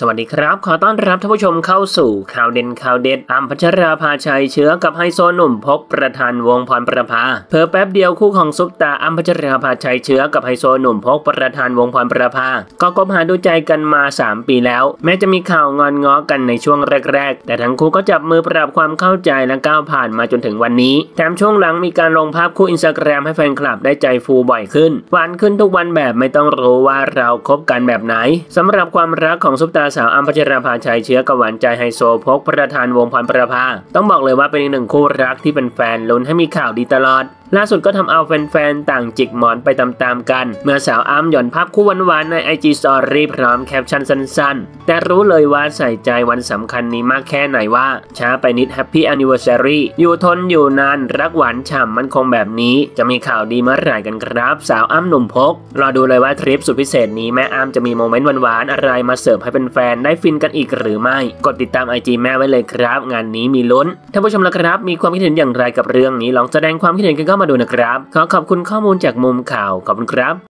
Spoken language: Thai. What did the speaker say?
สวัสดีครับ ขอต้อนรับท่านผู้ชมเข้าสู่ข่าวเด่นข่าวเด็ดอัมพัชราภาชัยเชื้อกับไฮโซหนุ่มพกประธานวงพรประภาเพอแป๊บเดียวคู่ของซุปตาอัมพัชราภาชัยเชื้อกับไฮโซหนุ่มพกประธานวงพรประภา ก็คบหาดูใจกันมา 3 ปีแล้ว แม้จะมีข่าวงอนง้อกันในช่วงแรก ๆ แต่ทั้งคู่ก็จับมือปรับความเข้าใจและก้าวผ่านมาจนถึงวันนี้แถมช่วงหลังมีการลงภาพคู่อินสตาแกรมให้แฟนคลับได้ใจฟูบ่อยขึ้นหวานขึ้นทุกวันแบบไม่ต้องรู้ว่าเราคบกันแบบไหนสำหรับความรักของซุปตาสาวอั้มพัชราภาไชยเชื้อกับหวานใจไฮโซพกประธานวงศ์พรประภา ต้องบอกเลยว่าเป็นอีกหนึ่งคู่รักที่เป็นแฟนลุ้นให้มีข่าวดีตลอดล่าสุดก็ทำเอาแฟนๆ ต่างจิกหมอนไปตามๆกัน เมื่อสาวอั้มหย่อนภาพคู่หวานๆ ใน IG Story พร้อมแคปชั่นสั้นๆ แต่รู้เลยว่าใส่ใจวันสำคัญนี้มากแค่ไหนว่า ช้าไปนิด Happy Anniversary อยู่ทนอยู่นาน รักหวานฉ่ำมันคงแบบนี้ จะมีข่าวดีเมื่อไหร่กันครับ สาวอั้มหนุ่มพก รอดูเลยว่าทริปสุดพิเศษนี้แม่อั้มจะมีโมเมนต์หวานๆ อะไรมาเสิร์ฟให้เป็นแฟนๆ ได้ฟินกันอีกหรือไม่ กดติดตาม IG แม่ไว้เลยครับ งานนี้มีลุ้นท่านผู้ชมละครับ มีความคิดเห็นอย่างไรกับเรื่องนี้ลองแสดงความคิดเห็นกันเข้ามาดูนะครับ ขอขอบคุณข้อมูลจากมุมข่าวขอบคุณครับ